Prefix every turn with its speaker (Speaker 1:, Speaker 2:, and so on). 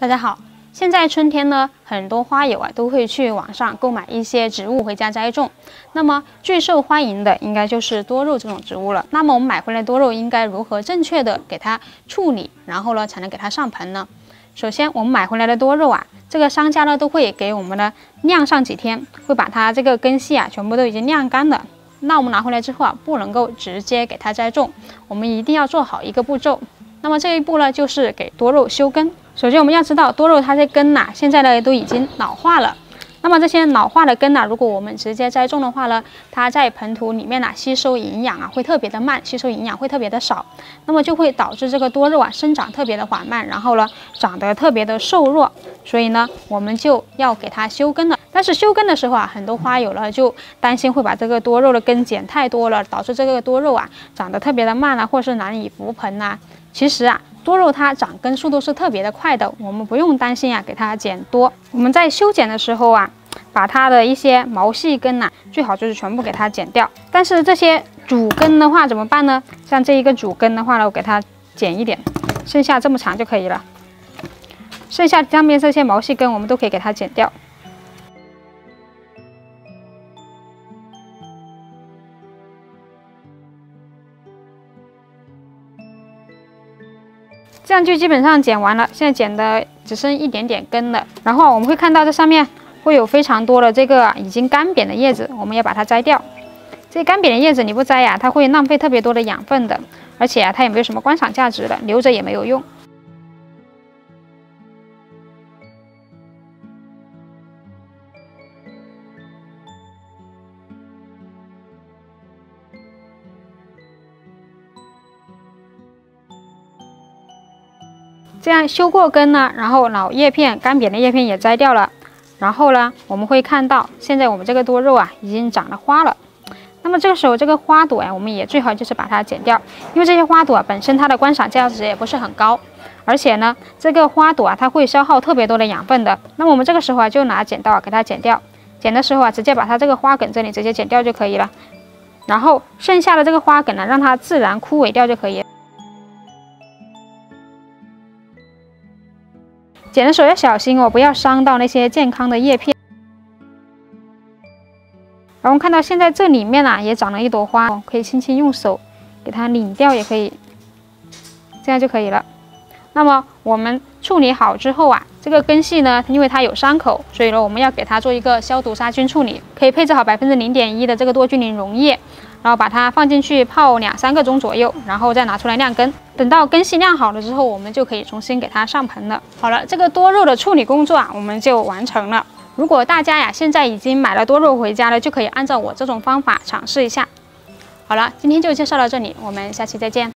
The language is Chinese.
Speaker 1: 大家好，现在春天呢，很多花友啊都会去网上购买一些植物回家栽种。那么最受欢迎的应该就是多肉这种植物了。那么我们买回来多肉应该如何正确的给它处理，然后呢才能给它上盆呢？首先我们买回来的多肉啊，这个商家呢都会给我们呢晾上几天，会把它这个根系啊全部都已经晾干了。那我们拿回来之后啊，不能够直接给它栽种，我们一定要做好一个步骤。那么这一步呢，就是给多肉修根。首先我们要知道多肉它的根呐，现在呢都已经老化了。那么这些老化的根呐，如果我们直接栽种的话呢，它在盆土里面呐吸收营养啊会特别的慢，吸收营养会特别的少，那么就会导致这个多肉啊生长特别的缓慢，然后呢长得特别的瘦弱。所以呢，我们就要给它修根了。但是修根的时候啊，很多花友呢就担心会把这个多肉的根剪太多了，导致这个多肉啊长得特别的慢啊，或是难以扶盆呐。其实啊。多肉它长根速度是特别的快的，我们不用担心啊，给它剪多。我们在修剪的时候啊，把它的一些毛细根呐，最好就是全部给它剪掉。但是这些主根的话怎么办呢？像这一个主根的话呢，我给它剪一点，剩下这么长就可以了。剩下上面这些毛细根，我们都可以给它剪掉。这样就基本上剪完了，现在剪的只剩一点点根了。然后我们会看到这上面会有非常多的这个已经干瘪的叶子，我们要把它摘掉。这干瘪的叶子你不摘呀，它会浪费特别多的养分的，而且啊，它也没有什么观赏价值的，留着也没有用。这样修过根呢，然后老叶片、干瘪的叶片也摘掉了，然后呢，我们会看到现在我们这个多肉啊已经长了花了。那么这个时候这个花朵呀，我们也最好就是把它剪掉，因为这些花朵啊本身它的观赏价值也不是很高，而且呢，这个花朵啊它会消耗特别多的养分的。那么我们这个时候啊就拿剪刀给它剪掉，剪的时候啊直接把它这个花梗这里直接剪掉就可以了，然后剩下的这个花梗呢让它自然枯萎掉就可以。剪的时候要小心哦，不要伤到那些健康的叶片。然后看到现在这里面啊也长了一朵花哦，可以轻轻用手给它拧掉也可以，这样就可以了。那么我们处理好之后啊，这个根系呢，因为它有伤口，所以呢我们要给它做一个消毒杀菌处理，可以配置好百分之零点一的这个多菌灵溶液。然后把它放进去泡两三个钟左右，然后再拿出来晾根。等到根系晾好了之后，我们就可以重新给它上盆了。好了，这个多肉的处理工作啊，我们就完成了。如果大家呀现在已经买了多肉回家了，就可以按照我这种方法尝试一下。好了，今天就介绍到这里，我们下期再见。